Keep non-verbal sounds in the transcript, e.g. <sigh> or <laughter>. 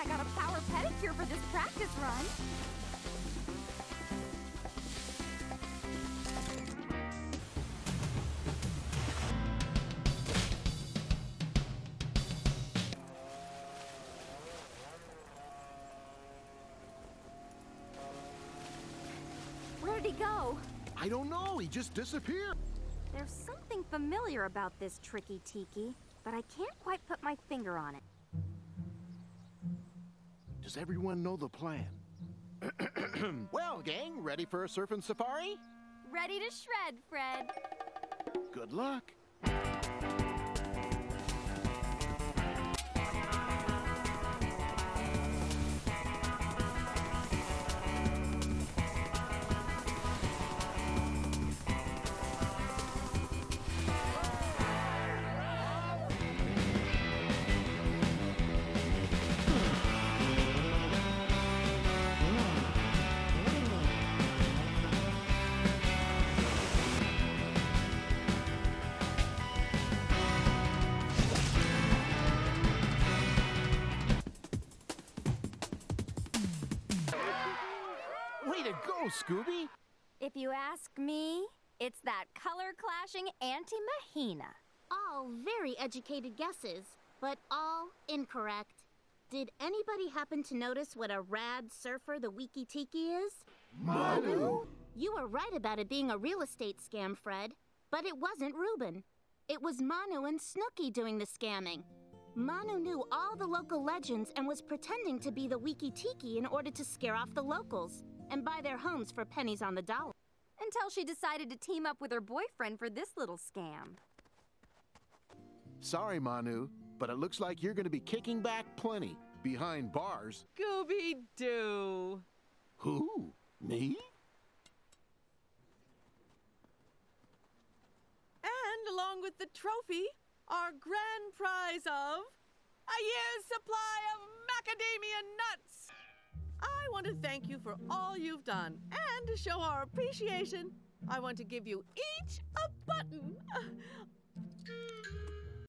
I got a power pedicure for this practice run. Where'd he go? I don't know. He just disappeared. There's something familiar about this tricky tiki, but I can't quite put my finger on it. Does everyone know the plan? <clears throat> well, gang, ready for a surfing safari? Ready to shred, Fred. Good luck. To go, Scooby! If you ask me, it's that color clashing Auntie Mahina. All very educated guesses, but all incorrect. Did anybody happen to notice what a rad surfer the Wiki Tiki is? Manu? You were right about it being a real estate scam, Fred. But it wasn't Reuben. It was Manu and Snooky doing the scamming. Manu knew all the local legends and was pretending to be the Wiki Tiki in order to scare off the locals and buy their homes for pennies on the dollar. Until she decided to team up with her boyfriend for this little scam. Sorry, Manu, but it looks like you're going to be kicking back plenty behind bars. Scooby Doo. Who? Me? And along with the trophy, our grand prize of a year's supply of macadamia nuts. I want to thank you for all you've done, and to show our appreciation, I want to give you each a button. <sighs> Mm.